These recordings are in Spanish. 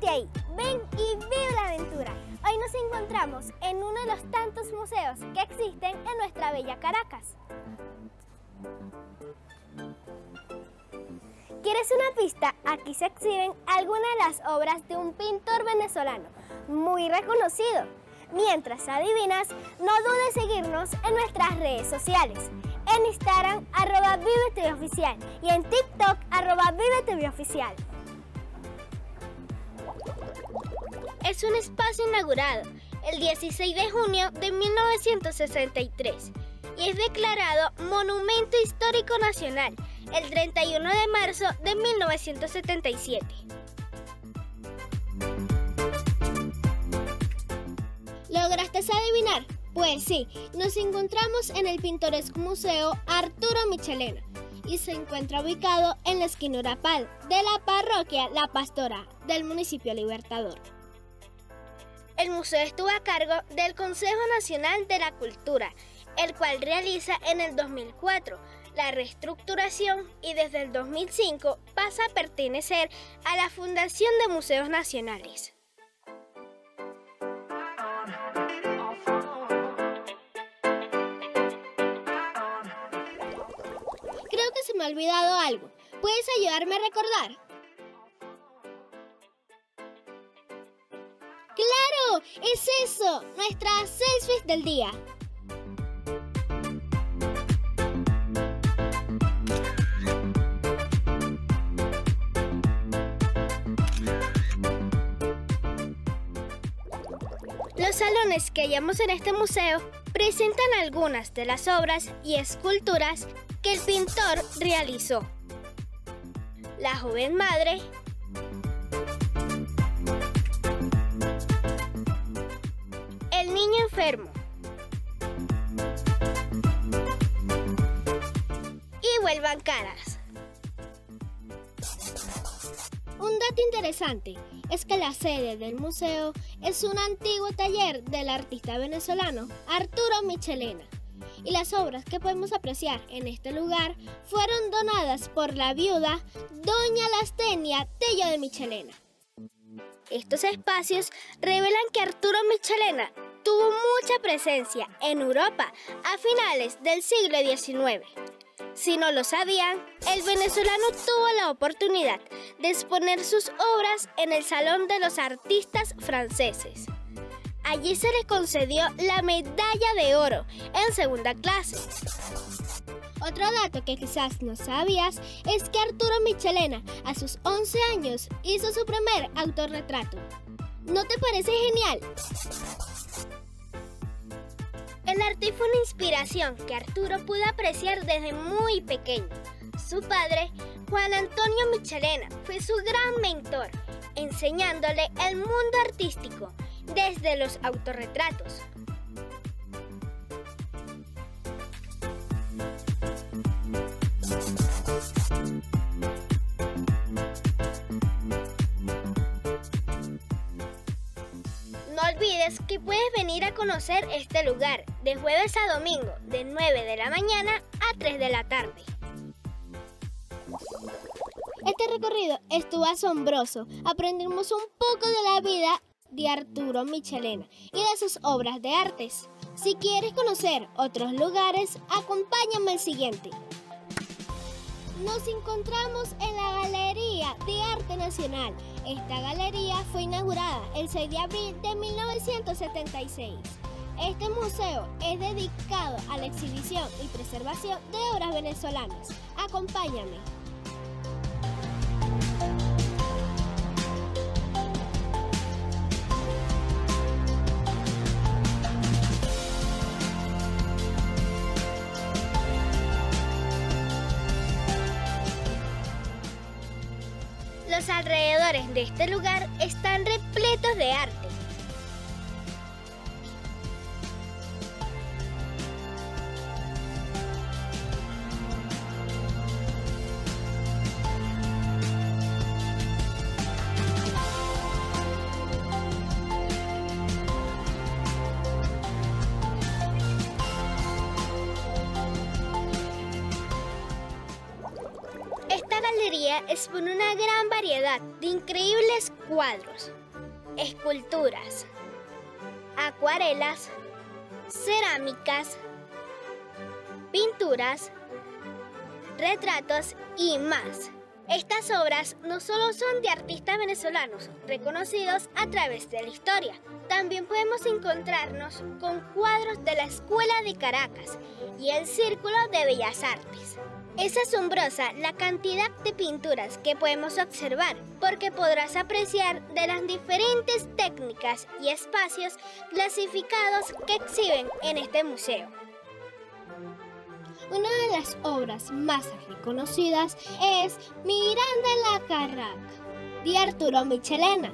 Ven y vive la aventura. Hoy nos encontramos en uno de los tantos museos que existen en nuestra bella Caracas. ¿Quieres una pista? Aquí se exhiben algunas de las obras de un pintor venezolano muy reconocido. Mientras adivinas, no dudes seguirnos en nuestras redes sociales. En Instagram, arroba Oficial y en TikTok, arroba Oficial. Es un espacio inaugurado el 16 de junio de 1963 y es declarado Monumento Histórico Nacional el 31 de marzo de 1977. ¿Lograste adivinar? Pues sí, nos encontramos en el pintoresco Museo Arturo Michelena y se encuentra ubicado en la esquina Urapal de la parroquia La Pastora del municipio Libertador. El museo estuvo a cargo del Consejo Nacional de la Cultura, el cual realiza en el 2004 la reestructuración y desde el 2005 pasa a pertenecer a la Fundación de Museos Nacionales. Creo que se me ha olvidado algo. ¿Puedes ayudarme a recordar? ¡Es eso! Nuestra selfies del día. Los salones que hallamos en este museo presentan algunas de las obras y esculturas que el pintor realizó. La joven madre, enfermo y vuelvan caras. Un dato interesante es que la sede del museo es un antiguo taller del artista venezolano Arturo Michelena. Y las obras que podemos apreciar en este lugar fueron donadas por la viuda Doña Lastenia Tello de Michelena. Estos espacios revelan que Arturo Michelena tuvo mucha presencia en Europa a finales del siglo XIX. Si no lo sabían, el venezolano tuvo la oportunidad de exponer sus obras en el Salón de los Artistas Franceses. Allí se le concedió la medalla de oro en segunda clase. Otro dato que quizás no sabías es que Arturo Michelena a sus 11 años hizo su primer autorretrato. ¿No te parece genial? El arte fue una inspiración que Arturo pudo apreciar desde muy pequeño. Su padre, Juan Antonio Michelena, fue su gran mentor, enseñándole el mundo artístico desde los autorretratos, olvides que puedes venir a conocer este lugar de jueves a domingo de 9 de la mañana a 3 de la tarde. Este recorrido estuvo asombroso. Aprendimos un poco de la vida de Arturo Michelena y de sus obras de artes. Si quieres conocer otros lugares, acompáñame al siguiente. Nos encontramos en la Galería de Arte Nacional. Esta galería fue inaugurada el 6 de abril de 1976. Este museo es dedicado a la exhibición y preservación de obras venezolanas. Acompáñame. alrededores de este lugar están repletos de arte. expone una gran variedad de increíbles cuadros, esculturas, acuarelas, cerámicas, pinturas, retratos y más. Estas obras no solo son de artistas venezolanos reconocidos a través de la historia, también podemos encontrarnos con cuadros de la Escuela de Caracas y el Círculo de Bellas Artes. Es asombrosa la cantidad de pinturas que podemos observar porque podrás apreciar de las diferentes técnicas y espacios clasificados que exhiben en este museo. Una de las obras más reconocidas es Miranda la Carraca, de Arturo Michelena.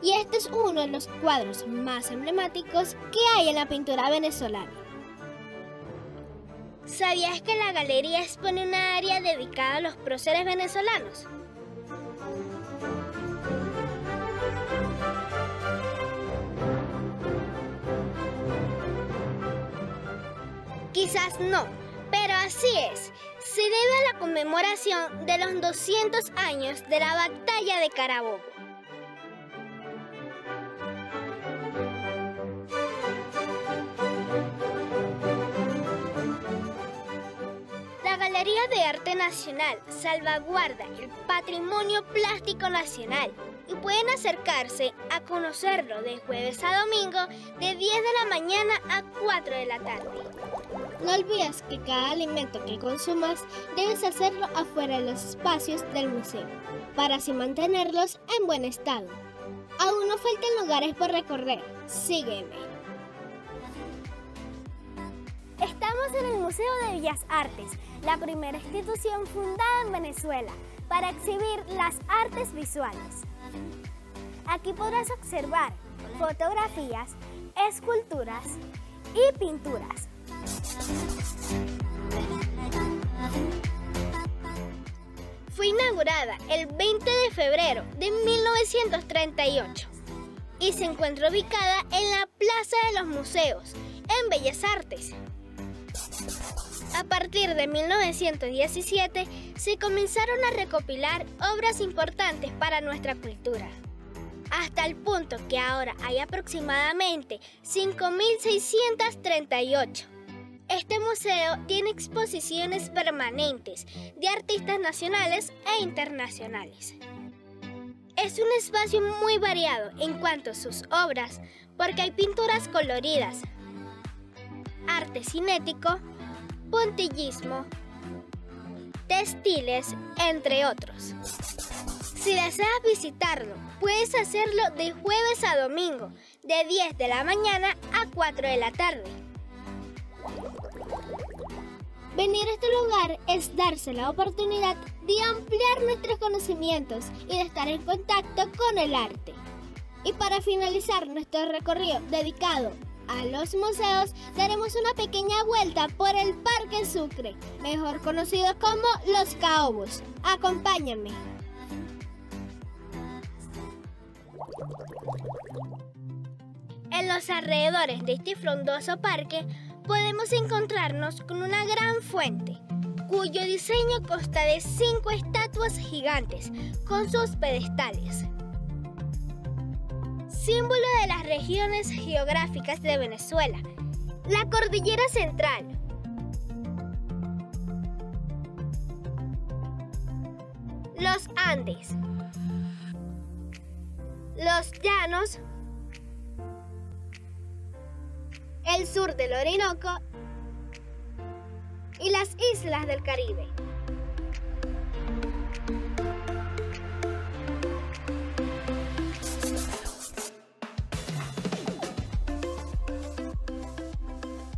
Y este es uno de los cuadros más emblemáticos que hay en la pintura venezolana. ¿Sabías que la galería expone una área dedicada a los próceres venezolanos? Quizás no, pero así es, se debe a la conmemoración de los 200 años de la batalla de Carabobo. Galería de Arte Nacional salvaguarda el patrimonio plástico nacional y pueden acercarse a conocerlo de jueves a domingo de 10 de la mañana a 4 de la tarde. No olvides que cada alimento que consumas debes hacerlo afuera de los espacios del museo, para así mantenerlos en buen estado. Aún no faltan lugares por recorrer. Sígueme. Estamos en el Museo de Bellas Artes, la primera institución fundada en Venezuela para exhibir las artes visuales. Aquí podrás observar fotografías, esculturas y pinturas. Fue inaugurada el 20 de febrero de 1938 y se encuentra ubicada en la Plaza de los Museos, en Bellas Artes. A partir de 1917 se comenzaron a recopilar obras importantes para nuestra cultura, hasta el punto que ahora hay aproximadamente 5.638. Este museo tiene exposiciones permanentes de artistas nacionales e internacionales. Es un espacio muy variado en cuanto a sus obras porque hay pinturas coloridas, arte cinético, puntillismo, textiles, entre otros. Si deseas visitarlo, puedes hacerlo de jueves a domingo, de 10 de la mañana a 4 de la tarde. Venir a este lugar es darse la oportunidad de ampliar nuestros conocimientos y de estar en contacto con el arte. Y para finalizar nuestro recorrido dedicado a los museos, daremos una pequeña vuelta por el Parque Sucre, mejor conocido como Los Caobos. Acompáñame. En los alrededores de este frondoso parque podemos encontrarnos con una gran fuente, cuyo diseño consta de cinco estatuas gigantes con sus pedestales. Símbolo de las regiones geográficas de Venezuela, la Cordillera Central. Los Andes. Los Llanos el sur del Orinoco y las islas del Caribe.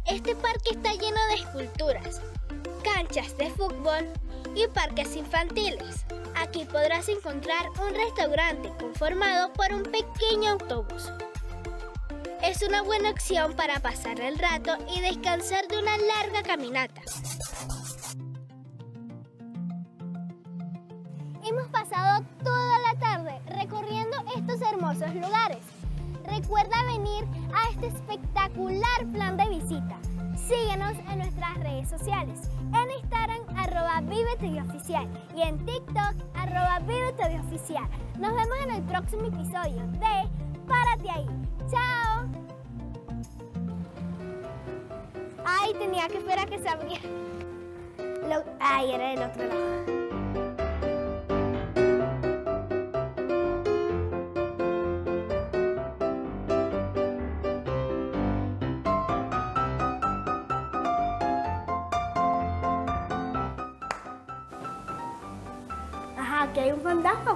Este parque está lleno de esculturas, canchas de fútbol y parques infantiles. Aquí podrás encontrar un restaurante conformado por un pequeño autobús es una buena opción para pasar el rato y descansar de una larga caminata. Hemos pasado toda la tarde recorriendo estos hermosos lugares. Recuerda venir a este espectacular plan de visita. Síguenos en nuestras redes sociales. En Instagram, arroba Oficial y en TikTok, arroba apreciar. Nos vemos en el próximo episodio de Párate ahí. ¡Chao! Ay, tenía que esperar que se abriera. Ay, era del otro lado. Ajá, ¿que hay un fantasma